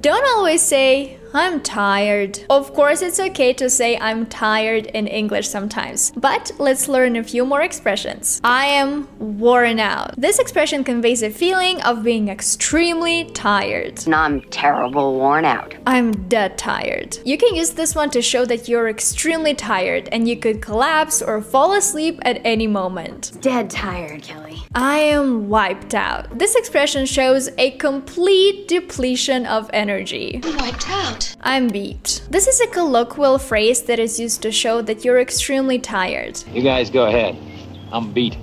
Don't always say, I'm tired. Of course, it's okay to say I'm tired in English sometimes, but let's learn a few more expressions. I am worn out. This expression conveys a feeling of being extremely tired. And I'm terrible worn out. I'm dead tired. You can use this one to show that you're extremely tired and you could collapse or fall asleep at any moment. Dead tired, Kelly. I am wiped out. This expression shows a complete depletion of energy. Wiped I'm beat. This is a colloquial phrase that is used to show that you're extremely tired. You guys go ahead. I'm beat.